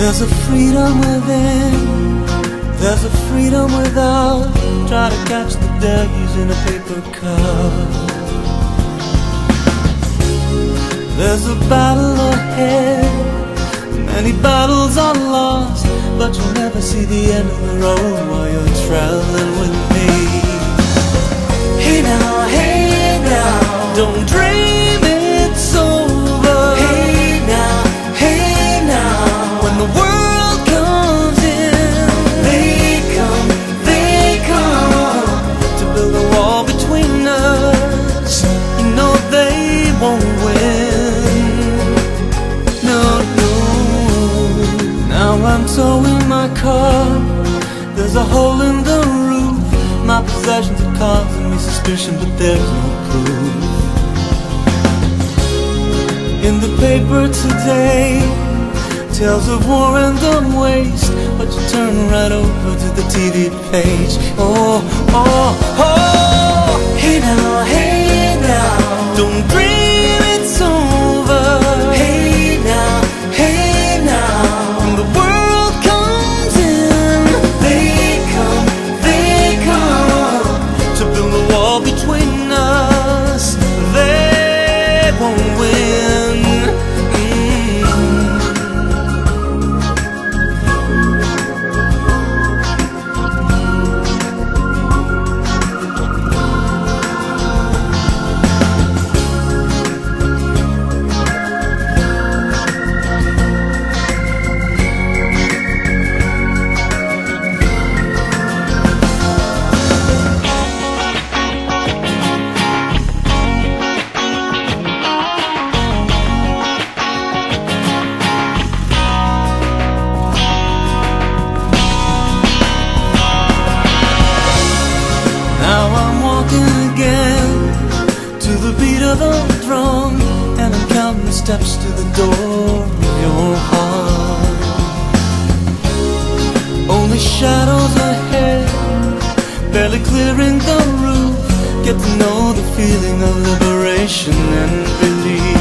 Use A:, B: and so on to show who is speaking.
A: There's a freedom within, there's a freedom without. Try to catch the days in a paper cup. There's a battle ahead, many battles are lost, but you'll never see the end of the road while you're traveling with me. Hole in the roof. My possessions are causing me suspicion, but there's no proof. In the paper today, tales of war and the waste. But you turn right over to the TV page. Oh, oh, oh. They steps to the door of your heart. Only shadows ahead, barely clearing the roof. Get to know the feeling of liberation and relief.